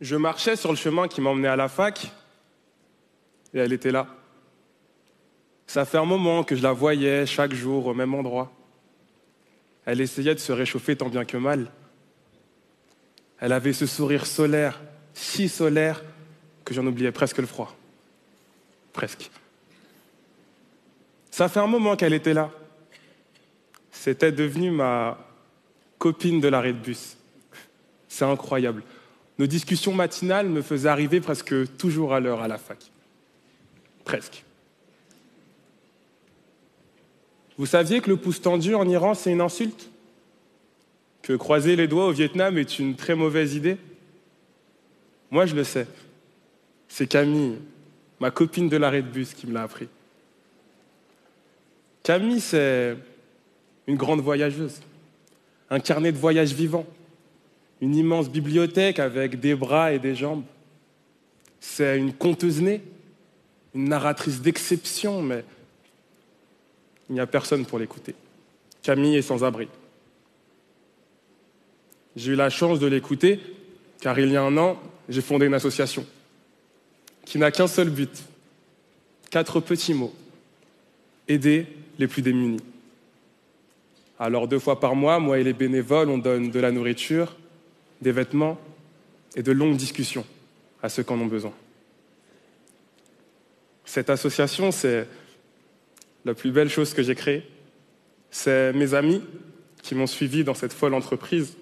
Je marchais sur le chemin qui m'emmenait à la fac et elle était là. Ça fait un moment que je la voyais chaque jour au même endroit. Elle essayait de se réchauffer tant bien que mal. Elle avait ce sourire solaire, si solaire, que j'en oubliais presque le froid. Presque. Ça fait un moment qu'elle était là. C'était devenu ma copine de l'arrêt de bus. C'est incroyable. Nos discussions matinales me faisaient arriver presque toujours à l'heure à la fac. Presque. Vous saviez que le pouce tendu en Iran, c'est une insulte? Que croiser les doigts au Vietnam est une très mauvaise idée? Moi, je le sais. C'est Camille, ma copine de l'arrêt de bus, qui me l'a appris. Camille, c'est une grande voyageuse, un carnet de voyage vivant, une immense bibliothèque avec des bras et des jambes. C'est une conteuse née, une narratrice d'exception, mais il n'y a personne pour l'écouter. Camille est sans abri. J'ai eu la chance de l'écouter, car il y a un an, j'ai fondé une association qui n'a qu'un seul but, quatre petits mots, aider les plus démunis. Alors deux fois par mois, moi et les bénévoles, on donne de la nourriture, des vêtements et de longues discussions à ceux qui en ont besoin. Cette association, c'est la plus belle chose que j'ai créée. C'est mes amis qui m'ont suivi dans cette folle entreprise.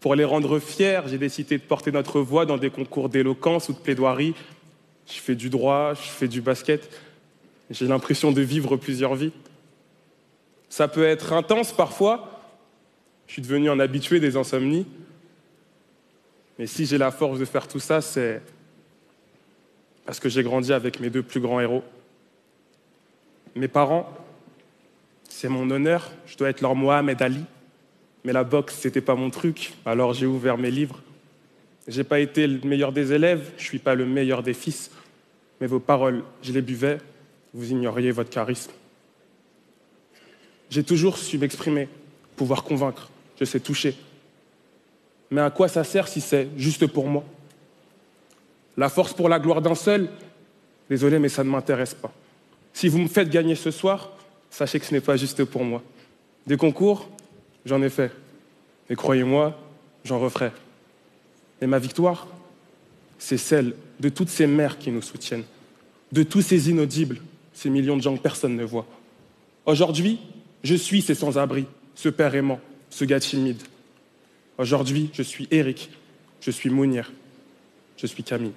Pour les rendre fiers, j'ai décidé de porter notre voix dans des concours d'éloquence ou de plaidoirie. Je fais du droit, je fais du basket. J'ai l'impression de vivre plusieurs vies. Ça peut être intense parfois. Je suis devenu un habitué des insomnies. Mais si j'ai la force de faire tout ça, c'est parce que j'ai grandi avec mes deux plus grands héros. Mes parents, c'est mon honneur, je dois être leur Mohamed Ali. Mais la boxe, c'était pas mon truc, alors j'ai ouvert mes livres. J'ai pas été le meilleur des élèves, je suis pas le meilleur des fils, mais vos paroles, je les buvais, vous ignoriez votre charisme. J'ai toujours su m'exprimer, pouvoir convaincre, je sais toucher, mais à quoi ça sert si c'est juste pour moi? La force pour la gloire d'un seul? Désolé, mais ça ne m'intéresse pas. Si vous me faites gagner ce soir, sachez que ce n'est pas juste pour moi. Des concours, j'en ai fait. Et croyez-moi, j'en referai. Et ma victoire, c'est celle de toutes ces mères qui nous soutiennent, de tous ces inaudibles, ces millions de gens que personne ne voit. Aujourd'hui, je suis ces sans-abri, ce père aimant, ce gars timide. Aujourd'hui, je suis Eric, je suis Mounir, je suis Camille.